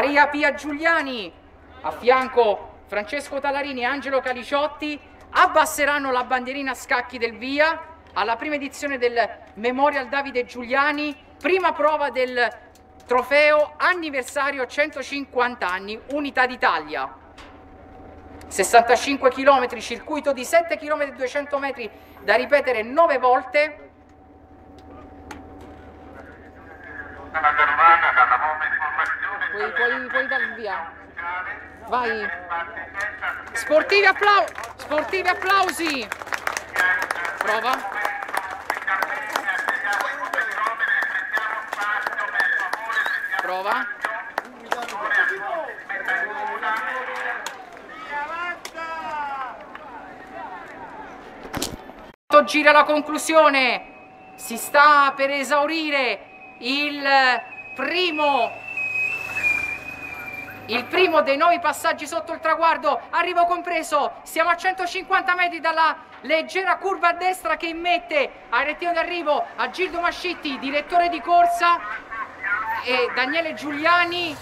Maria Pia Giuliani, a fianco Francesco Talarini e Angelo Caliciotti, abbasseranno la bandierina a scacchi del via alla prima edizione del Memorial Davide Giuliani, prima prova del trofeo anniversario 150 anni Unità d'Italia. 65 km, circuito di 7 km e 200 metri da ripetere 9 volte. Puoi, puoi, puoi dar via. Vai. Sportivi, applau sportivi applausi. Prova. Prova. Gira la conclusione. Si sta per esaurire il primo il primo dei nuovi passaggi sotto il traguardo, arrivo compreso, siamo a 150 metri dalla leggera curva a destra che immette a rettiero d'arrivo a Gildo Mascitti, direttore di corsa, e Daniele Giuliani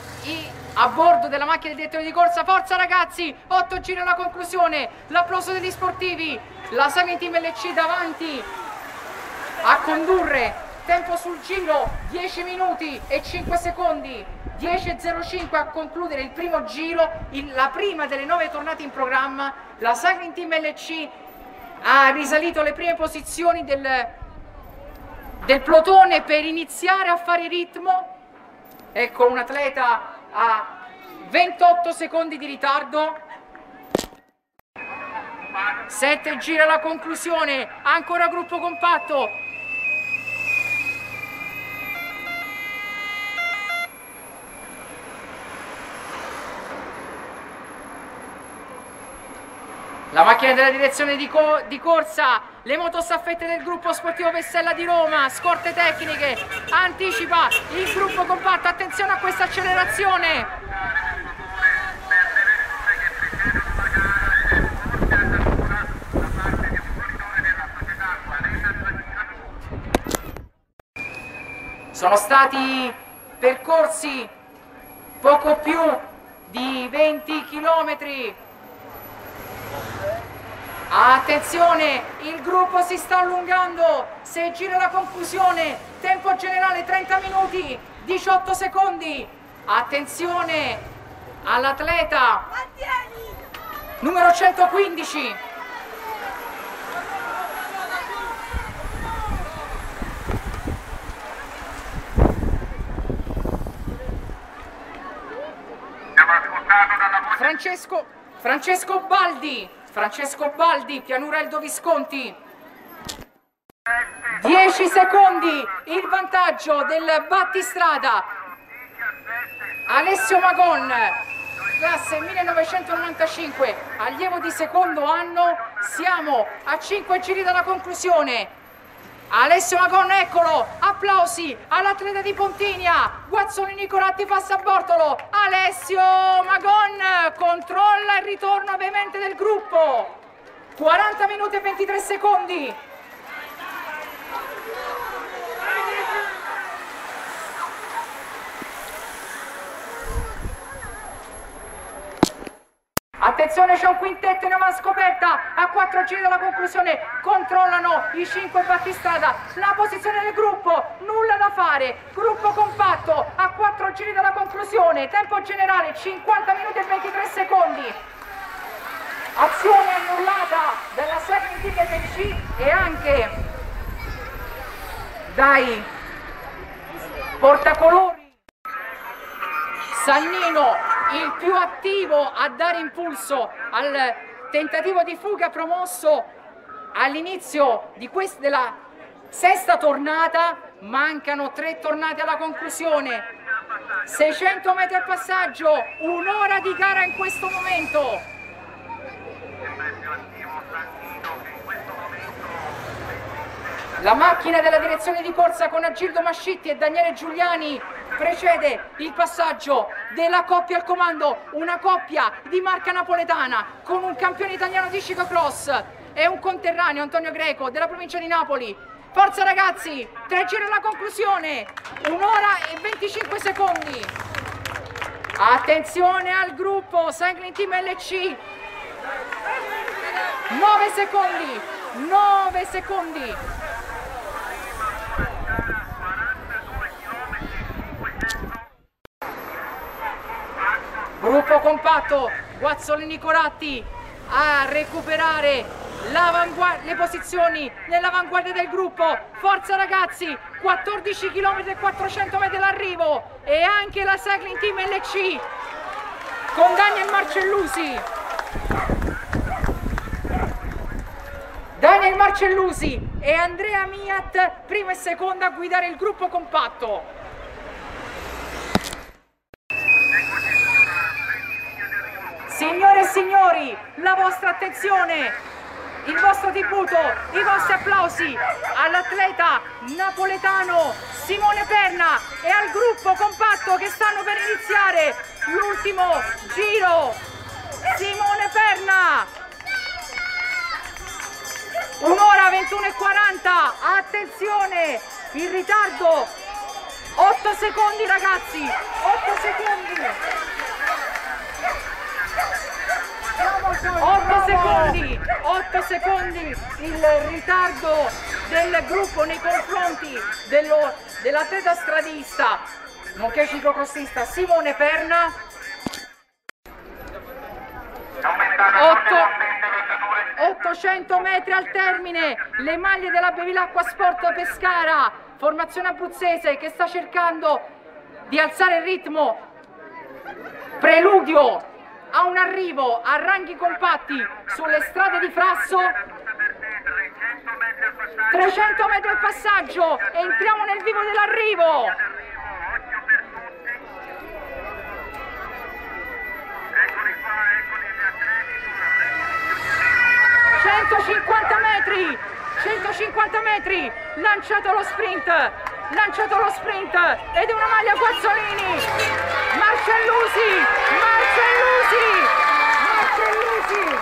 a bordo della macchina del direttore di corsa. Forza ragazzi, 8 giri alla conclusione, l'applauso degli sportivi, la Sani Team LC davanti a condurre, tempo sul giro 10 minuti e 5 secondi. 10.05 a concludere il primo giro, il, la prima delle nove tornate in programma, la Cycling Team LC ha risalito le prime posizioni del, del plotone per iniziare a fare ritmo. Ecco un atleta a 28 secondi di ritardo. 7 giri alla conclusione, ancora gruppo compatto, La macchina della direzione di, co di corsa, le motostaffette del gruppo sportivo Vessella di Roma, scorte tecniche, anticipa il gruppo compatto, attenzione a questa accelerazione. Sono stati percorsi poco più di 20 chilometri Attenzione, il gruppo si sta allungando, se gira la confusione, tempo generale 30 minuti, 18 secondi. Attenzione all'atleta numero 115. Francesco, Francesco Baldi, Francesco Baldi, Pianura Eldo Visconti. 10 secondi il vantaggio del battistrada. Alessio Magon, classe 1995, allievo di secondo anno, siamo a 5 giri dalla conclusione. Alessio Magon, eccolo, applausi all'atleta di Pontinia, Guazzoni Nicolatti Passabortolo, Alessio Magon controlla il ritorno ovviamente del gruppo, 40 minuti e 23 secondi, Attenzione c'è un quintetto in avanti scoperta. A quattro giri dalla conclusione controllano i cinque battistrada. La posizione del gruppo nulla da fare. Gruppo compatto a quattro giri dalla conclusione. Tempo generale 50 minuti e 23 secondi. Azione annullata dalla Second Team MC e anche dai portacolori. Sannino il più attivo a dare impulso al tentativo di fuga promosso all'inizio della sesta tornata, mancano tre tornate alla conclusione, 600 metri al passaggio, un'ora di gara in questo momento. La macchina della direzione di corsa con Agildo Mascitti e Daniele Giuliani precede il passaggio della coppia al comando, una coppia di marca napoletana con un campione italiano di ciclocross e un conterraneo Antonio Greco della provincia di Napoli. Forza ragazzi, tre giri alla conclusione, un'ora e 25 secondi. Attenzione al gruppo Cycling Team LC. 9 secondi. 9 secondi. Gruppo compatto, Guazzolini Coratti a recuperare le posizioni nell'avanguardia del gruppo. Forza ragazzi, 14 km e 400 metri d'arrivo e anche la Cycling Team LC con Daniel Marcellusi. Daniel Marcellusi e Andrea Miat, prima e seconda a guidare il gruppo compatto. Signore e signori, la vostra attenzione, il vostro tributo, i vostri applausi all'atleta napoletano Simone Perna e al gruppo compatto che stanno per iniziare l'ultimo giro. Simone Perna! Un'ora 21 e 40, attenzione, il ritardo, 8 secondi ragazzi, 8 secondi. 8 secondi, 8 secondi il ritardo del gruppo nei confronti dell'atleta stradista, nonché ciclocrossista Simone Perna. 8, 800 metri al termine, le maglie della Bevilacqua Sport Pescara, formazione abruzzese che sta cercando di alzare il ritmo. Preludio a un arrivo a ranghi compatti sulle strade di Frasso. 300 metri al passaggio entriamo nel vivo dell'arrivo. 150 metri 150 metri lanciato lo sprint lanciato lo sprint ed è una maglia Guazzolini Marcellusi Marcellusi Marcellusi.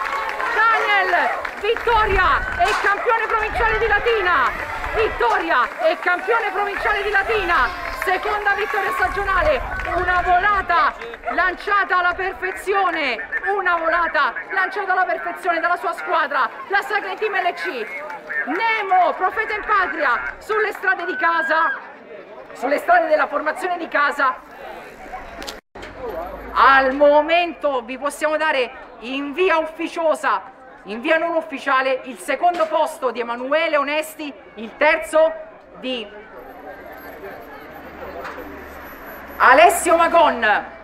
Daniel vittoria e campione provinciale di Latina. Vittoria e campione provinciale di Latina. Seconda vittoria stagionale una volata lanciata alla perfezione una volata lanciata alla perfezione dalla sua squadra la Sacred Team LC Nemo, profeta in patria, sulle strade di casa, sulle strade della formazione di casa. Al momento vi possiamo dare in via ufficiosa, in via non ufficiale, il secondo posto di Emanuele Onesti, il terzo di Alessio Magon.